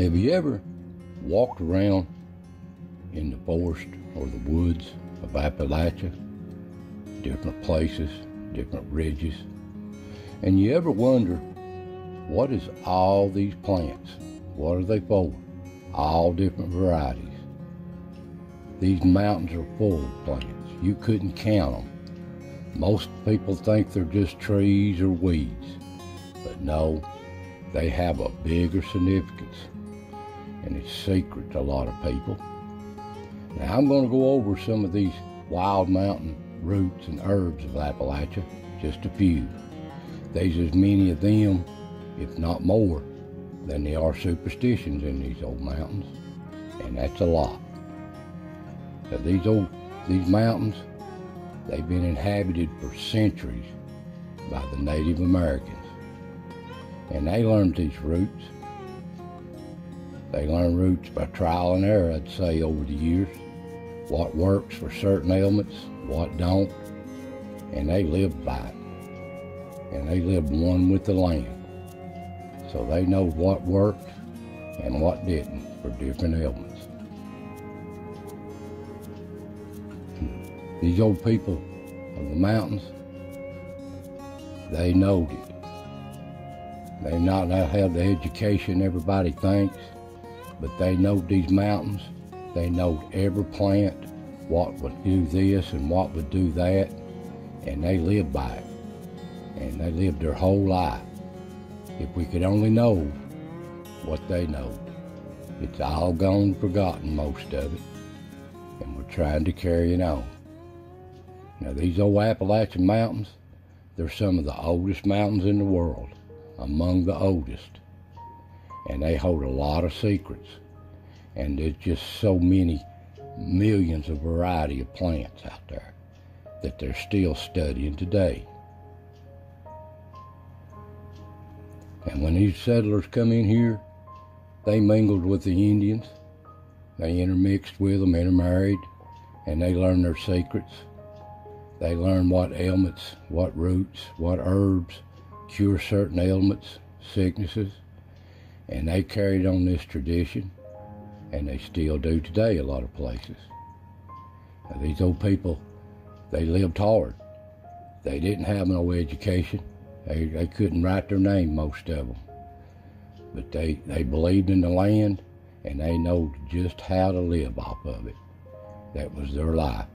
Have you ever walked around in the forest or the woods of Appalachia, different places, different ridges, and you ever wonder what is all these plants? What are they for? All different varieties. These mountains are full of plants. You couldn't count them. Most people think they're just trees or weeds, but no, they have a bigger significance, and it's secret to a lot of people. Now I'm going to go over some of these wild mountain roots and herbs of Appalachia, just a few. There's as many of them, if not more, than there are superstitions in these old mountains, and that's a lot. Now these old these mountains, they've been inhabited for centuries by the Native Americans. And they learned these roots. They learned roots by trial and error, I'd say, over the years. What works for certain ailments, what don't. And they lived by it. And they lived one with the land. So they know what worked and what didn't for different ailments. These old people of the mountains, they knowed it. They not have the education everybody thinks, but they know these mountains. They know every plant, what would do this and what would do that, and they live by it. And they live their whole life. If we could only know what they know. It's all gone forgotten, most of it, and we're trying to carry it on. Now, these old Appalachian Mountains, they're some of the oldest mountains in the world among the oldest. And they hold a lot of secrets. And there's just so many millions of variety of plants out there that they're still studying today. And when these settlers come in here, they mingled with the Indians. They intermixed with them, intermarried, and they learned their secrets. They learned what ailments, what roots, what herbs, cure certain ailments, sicknesses, and they carried on this tradition, and they still do today a lot of places. Now, these old people, they lived hard. They didn't have no education. They, they couldn't write their name, most of them. But they, they believed in the land, and they know just how to live off of it. That was their life.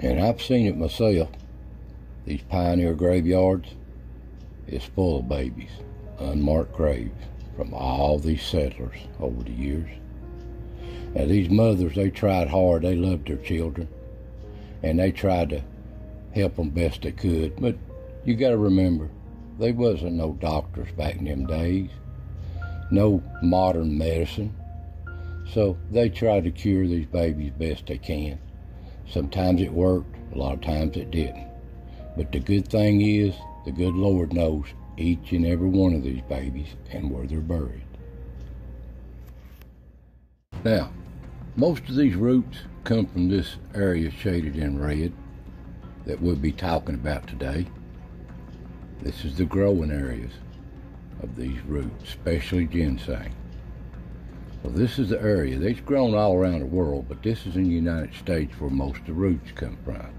And I've seen it myself. These pioneer graveyards is full of babies, unmarked graves from all these settlers over the years. Now these mothers, they tried hard. They loved their children, and they tried to help them best they could. But you got to remember, there wasn't no doctors back in them days, no modern medicine. So they tried to cure these babies best they can. Sometimes it worked, a lot of times it didn't. But the good thing is, the good Lord knows each and every one of these babies and where they're buried. Now, most of these roots come from this area shaded in red that we'll be talking about today. This is the growing areas of these roots, especially ginseng. Well, this is the area. They've grown all around the world, but this is in the United States where most of the roots come from.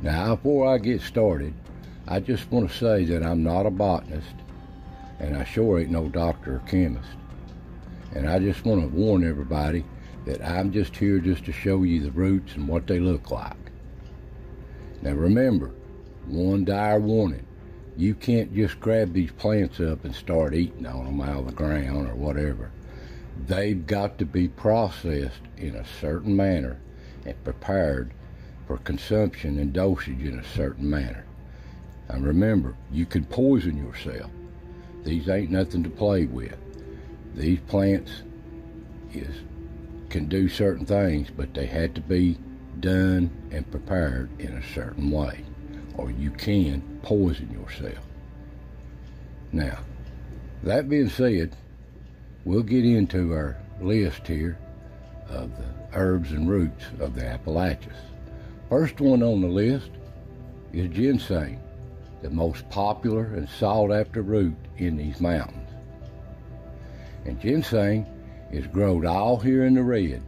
Now, before I get started, I just want to say that I'm not a botanist, and I sure ain't no doctor or chemist. And I just want to warn everybody that I'm just here just to show you the roots and what they look like. Now remember, one dire warning. You can't just grab these plants up and start eating on them out of the ground or whatever they've got to be processed in a certain manner and prepared for consumption and dosage in a certain manner. And remember, you can poison yourself. These ain't nothing to play with. These plants is can do certain things, but they had to be done and prepared in a certain way, or you can poison yourself. Now, that being said, we'll get into our list here of the herbs and roots of the Appalachians. First one on the list is ginseng, the most popular and sought after root in these mountains. And ginseng is grown all here in the red,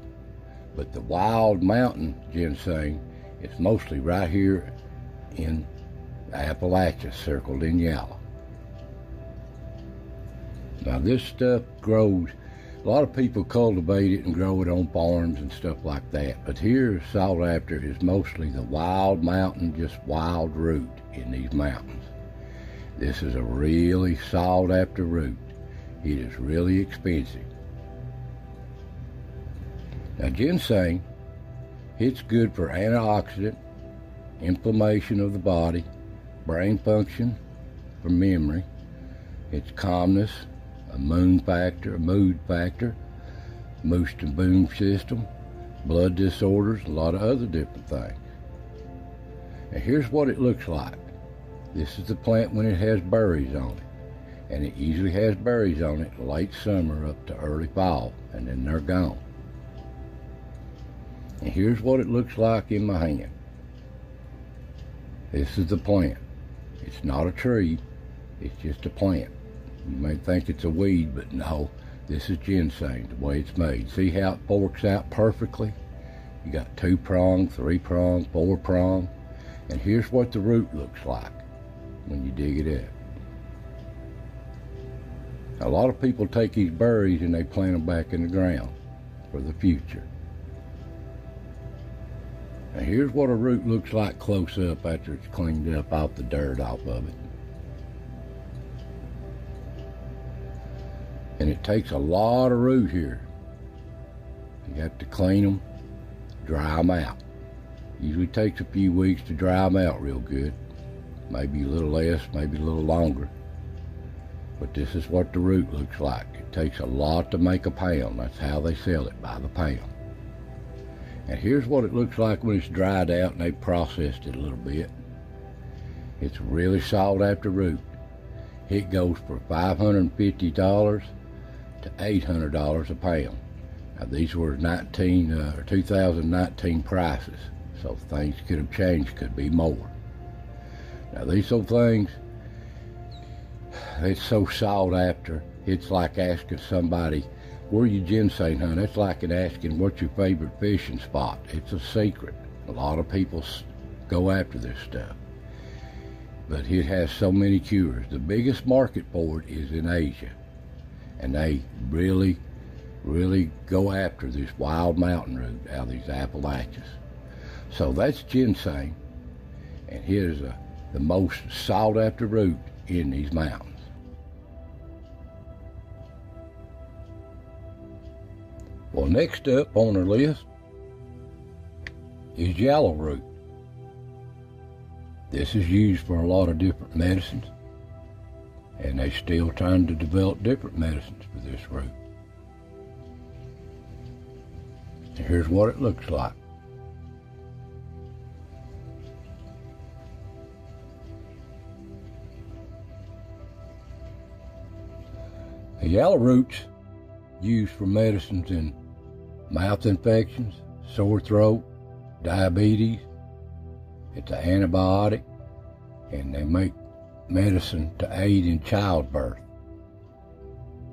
but the wild mountain ginseng is mostly right here in the Appalachia, circled in yellow. Now this stuff grows, a lot of people cultivate it and grow it on farms and stuff like that, but here sought after is mostly the wild mountain, just wild root in these mountains. This is a really sought after root. It is really expensive. Now ginseng, it's good for antioxidant, inflammation of the body, brain function, for memory. It's calmness, a moon factor, a mood factor, boost and boom system, blood disorders, a lot of other different things. And here's what it looks like. This is the plant when it has berries on it. And it usually has berries on it late summer up to early fall, and then they're gone. And here's what it looks like in my hand. This is the plant. It's not a tree, it's just a plant. You may think it's a weed, but no, this is ginseng, the way it's made. See how it forks out perfectly? You got two prong, three prong, four prong. And here's what the root looks like when you dig it up. A lot of people take these berries and they plant them back in the ground for the future. Now here's what a root looks like close up after it's cleaned up off the dirt off of it. And it takes a lot of root here. You have to clean them, dry them out. Usually takes a few weeks to dry them out real good. Maybe a little less, maybe a little longer. But this is what the root looks like. It takes a lot to make a pound. That's how they sell it, by the pound. And here's what it looks like when it's dried out and they processed it a little bit. It's really sought after root. It goes for $550 to $800 a pound. Now these were 19 uh, or 2019 prices, so things could have changed, could be more. Now these old things, it's so sought after. It's like asking somebody, where you ginseng hunt? It's like asking what's your favorite fishing spot. It's a secret. A lot of people go after this stuff. But it has so many cures. The biggest market for it is in Asia and they really, really go after this wild mountain root out of these Appalachians. So that's ginseng, and here's a, the most sought after root in these mountains. Well, next up on our list is yellow root. This is used for a lot of different medicines and they're still trying to develop different medicines for this root. And here's what it looks like. The yellow root's used for medicines in mouth infections, sore throat, diabetes. It's an antibiotic, and they make medicine to aid in childbirth.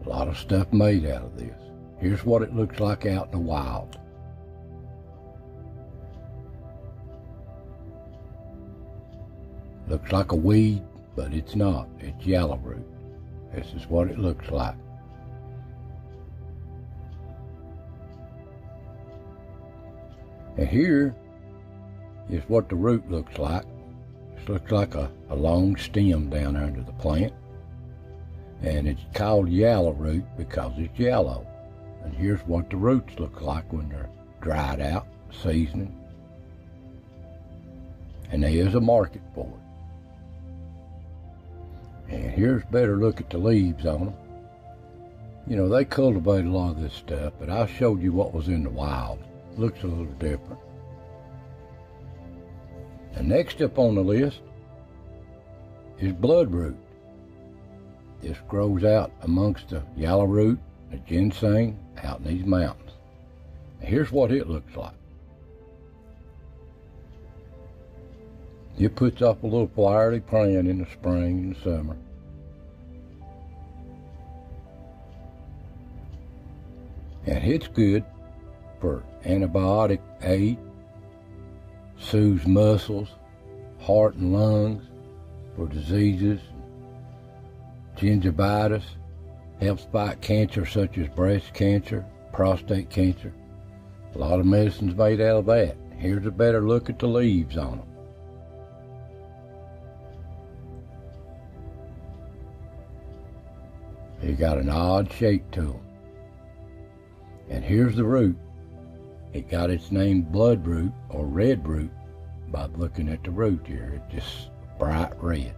A lot of stuff made out of this. Here's what it looks like out in the wild. Looks like a weed, but it's not. It's yellow root. This is what it looks like. And here is what the root looks like. Looks like a, a long stem down under the plant. And it's called yellow root because it's yellow. And here's what the roots look like when they're dried out, seasoned. And there is a market for it. And here's a better look at the leaves on them. You know, they cultivate a lot of this stuff, but I showed you what was in the wild. Looks a little different. And next up on the list is bloodroot. This grows out amongst the yellow root, the ginseng, out in these mountains. Here's what it looks like. It puts up a little flowery plant in the spring and summer. And it's good for antibiotic aid, soothes muscles, heart and lungs for diseases, gingivitis, helps fight cancer such as breast cancer, prostate cancer. A lot of medicine's made out of that. Here's a better look at the leaves on them. They got an odd shape to them. And here's the root. It got its name bloodroot or red root by looking at the root here. It's just bright red.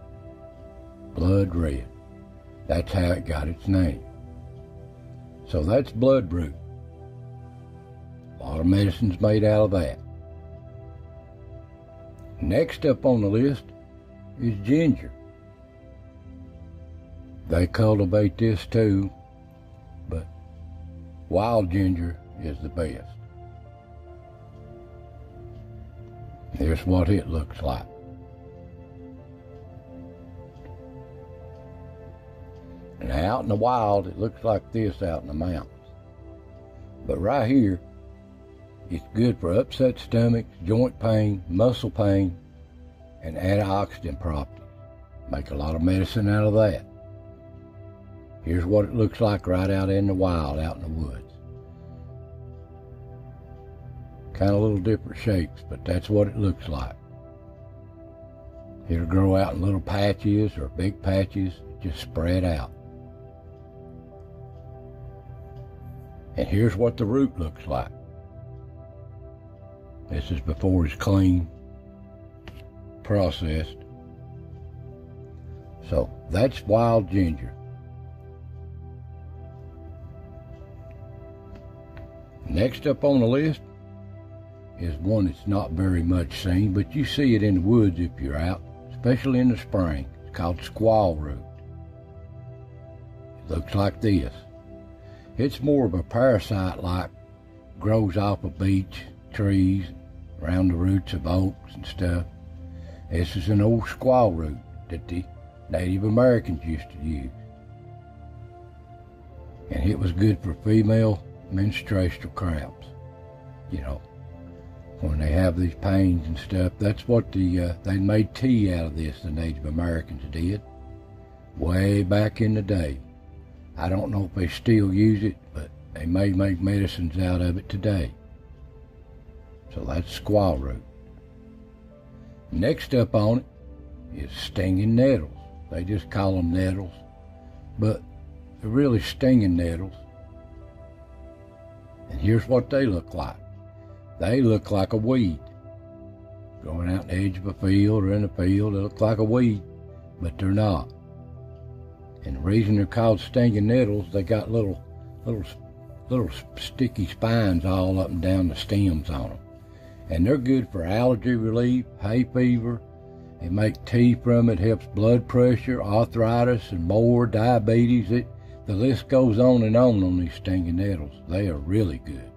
Blood red. That's how it got its name. So that's bloodroot. A lot of medicine's made out of that. Next up on the list is ginger. They cultivate this too, but wild ginger is the best. Here's what it looks like. And out in the wild, it looks like this out in the mountains. But right here, it's good for upset stomachs, joint pain, muscle pain, and antioxidant properties. Make a lot of medicine out of that. Here's what it looks like right out in the wild, out in the woods. Kind of little different shapes, but that's what it looks like. It'll grow out in little patches or big patches, just spread out. And here's what the root looks like. This is before it's clean, processed. So that's wild ginger. Next up on the list is one that's not very much seen, but you see it in the woods if you're out, especially in the spring. It's called squaw root. It looks like this. It's more of a parasite like, grows off of beech trees, around the roots of oaks and stuff. This is an old squaw root that the Native Americans used to use. And it was good for female menstrual cramps. You know, when they have these pains and stuff, that's what the uh, they made tea out of this. The Native Americans did way back in the day. I don't know if they still use it, but they may make medicines out of it today. So that's squaw root. Next up on it is stinging nettles. They just call them nettles, but they're really stinging nettles. And here's what they look like. They look like a weed. Growing out the edge of a field or in a field, they look like a weed, but they're not. And the reason they're called stinging nettles, they got little, little, little sticky spines all up and down the stems on them. And they're good for allergy relief, hay fever. They make tea from it, helps blood pressure, arthritis, and more, diabetes. It, the list goes on and on on these stinging nettles. They are really good.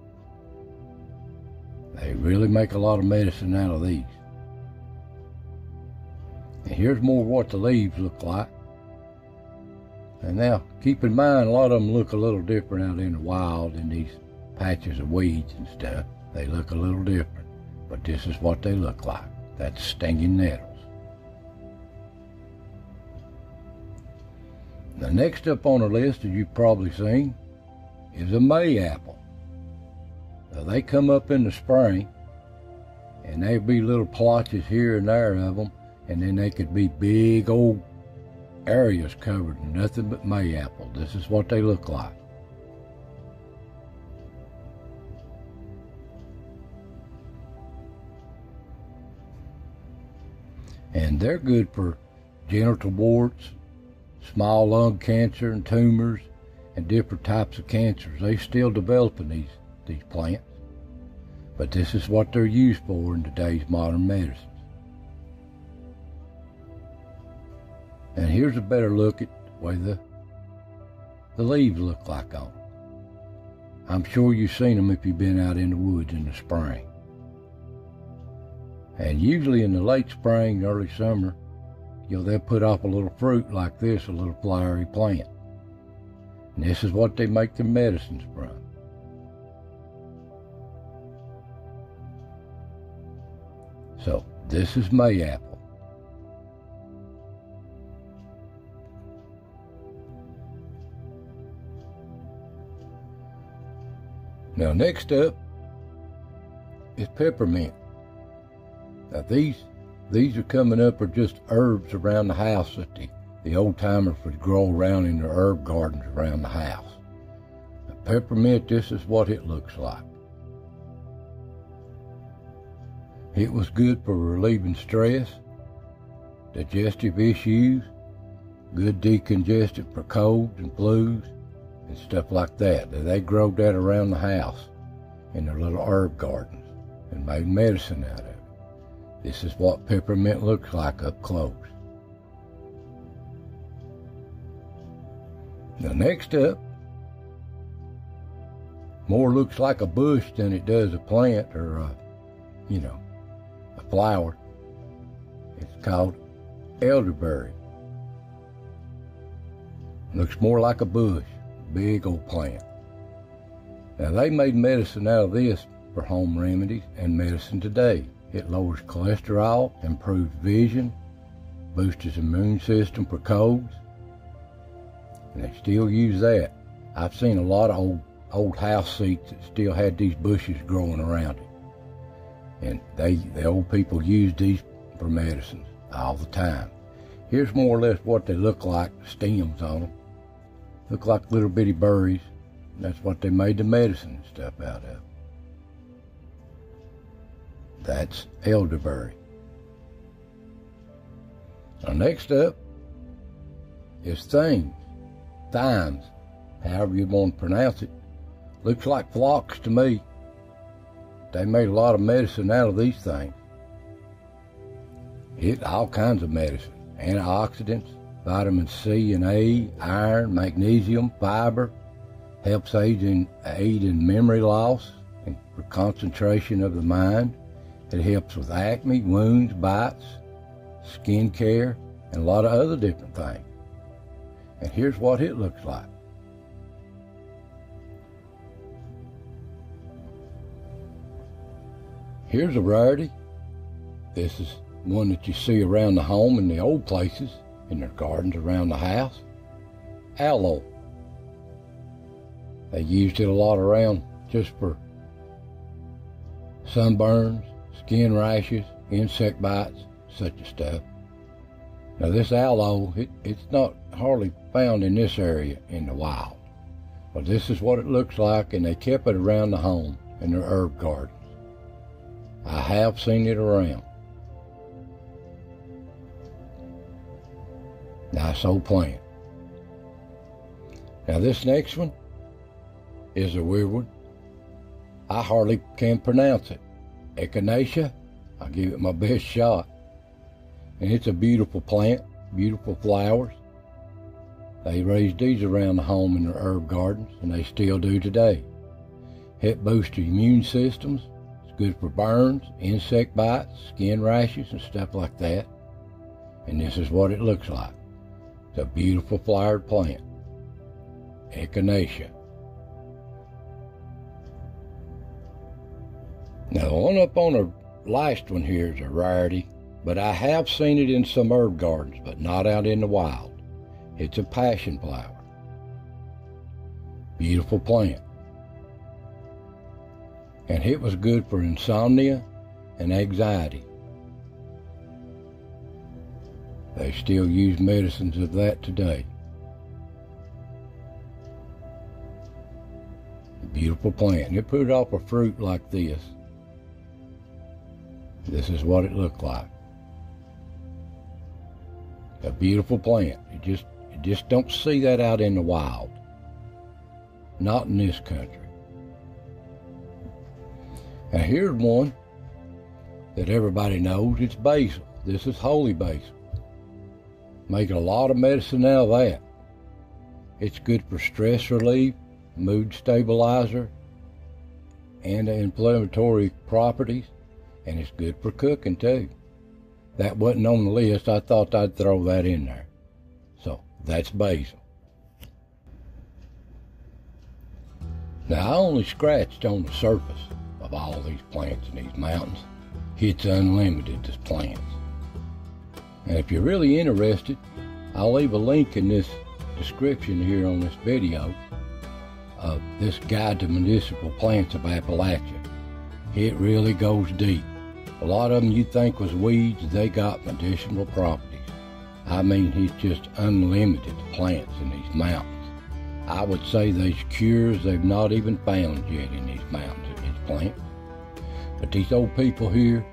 They really make a lot of medicine out of these. And here's more what the leaves look like. And now, keep in mind, a lot of them look a little different out in the wild in these patches of weeds and stuff. They look a little different, but this is what they look like. That's stinging nettles. The next up on the list, as you've probably seen, is a May apple. Now, they come up in the spring, and there'll be little plotches here and there of them, and then they could be big old areas covered in nothing but mayapple. This is what they look like. And they're good for genital warts, small lung cancer and tumors, and different types of cancers. They're still developing these, these plants. But this is what they're used for in today's modern medicine. And here's a better look at the way the, the leaves look like on them. I'm sure you've seen them if you've been out in the woods in the spring. And usually in the late spring, early summer, you know, they'll put off a little fruit like this, a little flowery plant. And this is what they make their medicines from. So this is my apple. Now next up is peppermint. Now these these are coming up are just herbs around the house that the, the old timers would grow around in their herb gardens around the house. Peppermint, this is what it looks like. It was good for relieving stress, digestive issues, good decongestant for colds and flus, and stuff like that. They grow that around the house in their little herb gardens and made medicine out of it. This is what peppermint looks like up close. Now next up, more looks like a bush than it does a plant or a, you know, flower. It's called elderberry. Looks more like a bush, big old plant. Now they made medicine out of this for home remedies and medicine today. It lowers cholesterol, improves vision, boosts immune system for colds. And they still use that. I've seen a lot of old old house seats that still had these bushes growing around it. And they the old people used these for medicines all the time. Here's more or less what they look like, stems on them. Look like little bitty berries. That's what they made the medicine and stuff out of. That's elderberry. Now next up is thyme, thymes, however you want to pronounce it. Looks like phlox to me. They made a lot of medicine out of these things. It all kinds of medicine, antioxidants, vitamin C and A, iron, magnesium, fiber, helps aid in, aid in memory loss and concentration of the mind. It helps with acne, wounds, bites, skin care, and a lot of other different things. And here's what it looks like. Here's a rarity. This is one that you see around the home in the old places, in their gardens around the house. Aloe. They used it a lot around just for sunburns, skin rashes, insect bites, such a stuff. Now this aloe, it, it's not hardly found in this area in the wild. But this is what it looks like and they kept it around the home in their herb gardens. I have seen it around. Nice old plant. Now this next one is a weird one. I hardly can pronounce it. Echinacea, I'll give it my best shot. And it's a beautiful plant, beautiful flowers. They raised these around the home in their herb gardens, and they still do today. It boosts your immune systems. Good for burns, insect bites, skin rashes, and stuff like that. And this is what it looks like. It's a beautiful flowered plant. Echinacea. Now, the one up on the last one here is a rarity, but I have seen it in some herb gardens, but not out in the wild. It's a passion flower. Beautiful plant. And it was good for insomnia and anxiety. They still use medicines of that today. beautiful plant. It put off a fruit like this. This is what it looked like. A beautiful plant. You just you just don't see that out in the wild. Not in this country. Now here's one that everybody knows. It's basil. This is holy basil. Make a lot of medicine out of that. It's good for stress relief, mood stabilizer, anti-inflammatory properties and it's good for cooking too. That wasn't on the list. I thought I'd throw that in there. So that's basil. Now I only scratched on the surface of all these plants in these mountains. It's unlimited, to plants. And if you're really interested, I'll leave a link in this description here on this video of this guide to medicinal plants of Appalachia. It really goes deep. A lot of them you think was weeds, they got medicinal properties. I mean, it's just unlimited plants in these mountains. I would say there's cures they've not even found yet in these mountains plants. But these old people here,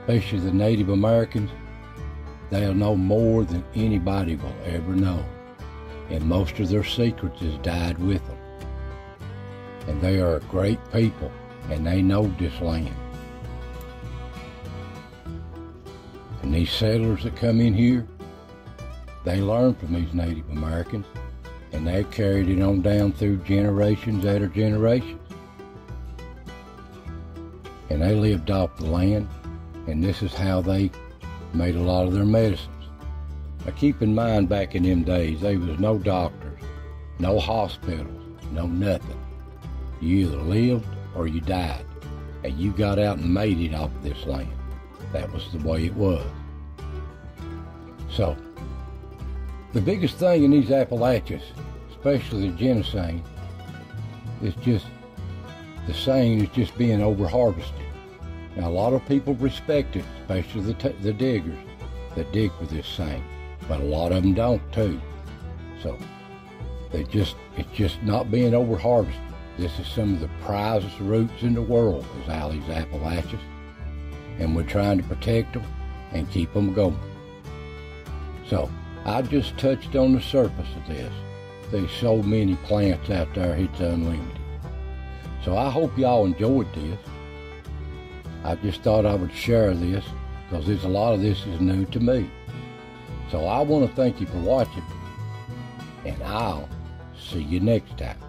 especially the Native Americans, they'll know more than anybody will ever know. And most of their secrets has died with them. And they are a great people, and they know this land. And these settlers that come in here, they learn from these Native Americans and they've carried it on down through generations after generations. And they lived off the land, and this is how they made a lot of their medicines. Now keep in mind back in them days, there was no doctors, no hospitals, no nothing. You either lived or you died, and you got out and made it off this land. That was the way it was. So, the biggest thing in these Appalachians especially the ginseng, is just, the same is just being over harvested. Now, a lot of people respect it, especially the, the diggers that dig for this thing, but a lot of them don't too. So, they just, it's just not being over harvested. This is some of the prizest roots in the world, is Allie's Appalachians, and we're trying to protect them and keep them going. So, I just touched on the surface of this there's so many plants out there, it's unlimited. So I hope y'all enjoyed this. I just thought I would share this because there's a lot of this is new to me. So I want to thank you for watching, and I'll see you next time.